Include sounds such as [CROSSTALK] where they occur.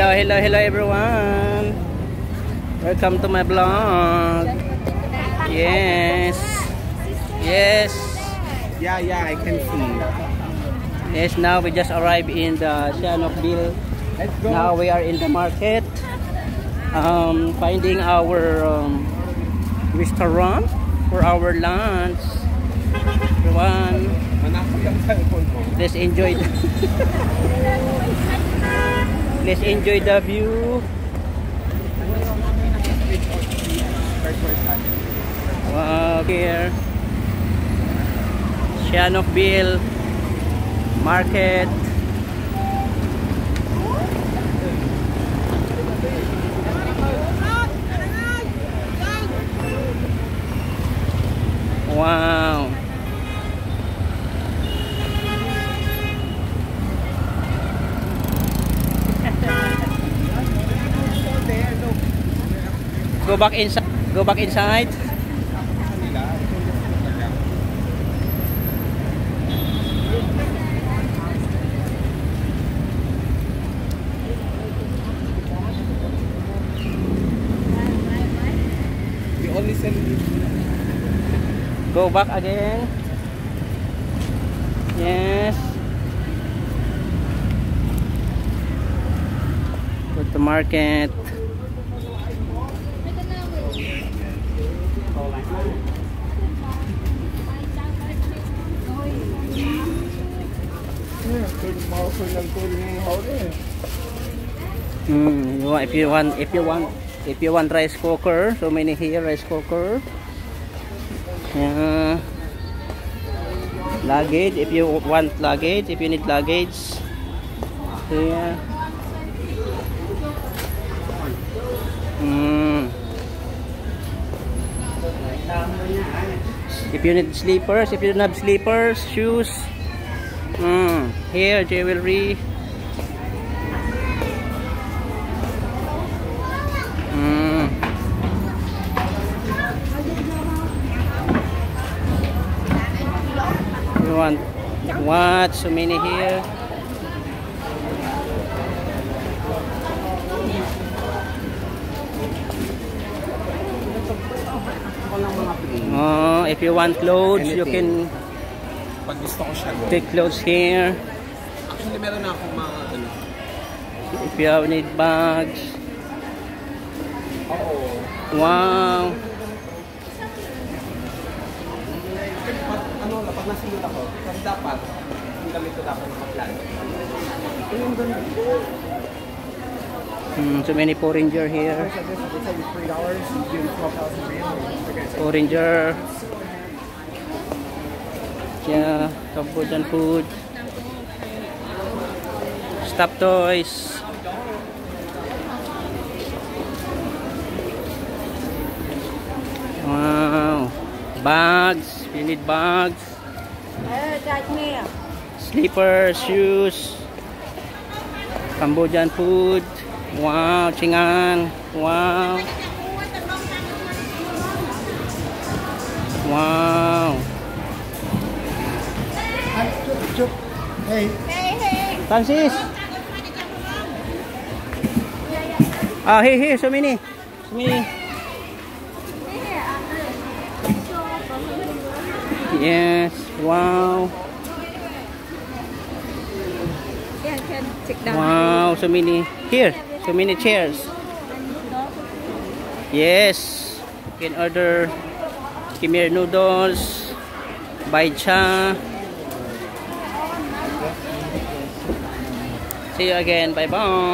Hello, hello, hello everyone. Welcome to my vlog. Yes. Yes. Yeah, yeah, I can see. Yes, now we just arrived in the go. Now we are in the market. Um, finding our um, restaurant for our lunch. Everyone, Manakot ang cellphone mo. let's enjoy [LAUGHS] Let's enjoy the view. Wow, here. Sianokville Market. Wow. Go back inside. Go back inside. Go back again. Yes. Go to market. Mm, you want, if you want, if you want, if you want rice cooker, so many here rice cooker. Yeah. Luggage, if you want luggage, if you need luggage. Here. If you need sleepers, if you don't have sleepers, shoes. Mm. Here, jewelry. Mm. You want what? So many here. If you want clothes, you can Pag gusto ko siya, go. take clothes here. Actually, meron na akong mga ano. If you have need bags. Oo. Wow. Pag, ano, pag nasunod ako, kasi dapat, yung gamit ko dapat nakaplan. Yung ganun. Mm, so many Ranger here. Ranger. Yeah, Cambodian food. Stuffed toys. Wow. Bags. You need bags. Slippers, shoes. Cambodian food. Wow, chingan. Wow. Wow. Hey, Francis. Ah, here, here, so many. So many. Yes, wow. Yeah, can take down. Wow, so many. Here, so many chairs. Yes, you can order Khmer noodles, buy cha. See you again. Bye bye.